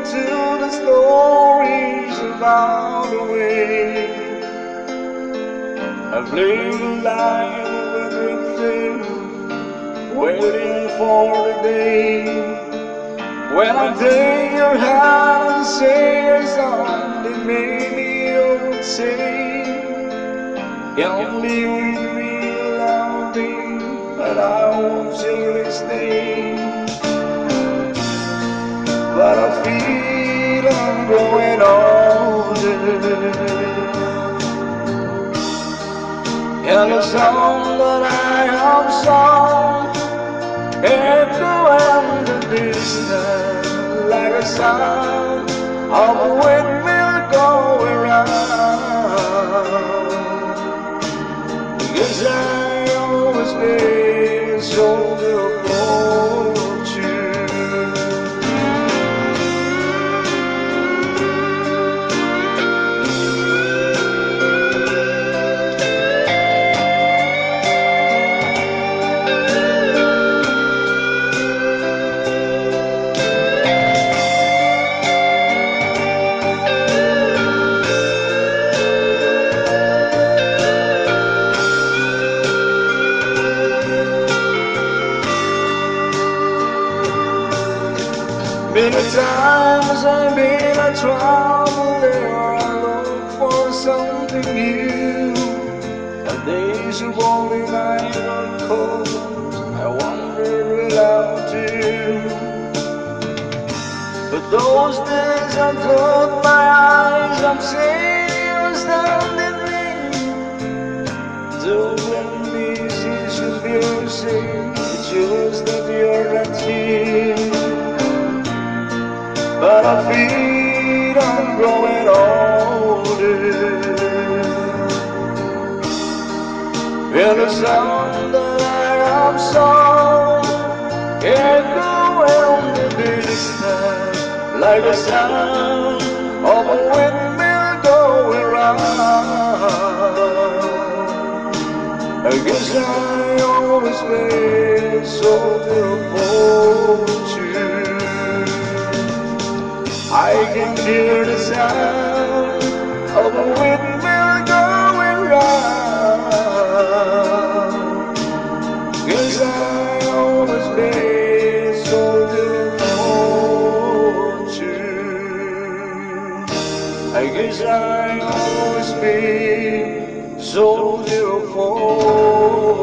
into the stories about the way I've lived a life of everything, waiting for the day when I take your hand and say that maybe you would say, Come be with me, love me, but I won't surely stay. Growing older. And the song that I have sung echo in the distance like a sound of a windmill going round. Because I Many times I've been a traveler, I look for something new. And days of only night are cold, I wonder without you. But those days I close my eyes, I'm seeing you standing this is your music, it shows that you're not here. But I feel I'm growing older. And the sound that I have sung Echo in the distance Like the sound of a windmill going round. I guess I always been so devoted to you I can hear the sound of a windmill going round. Cause I always been so devoted. I guess I always been so devoted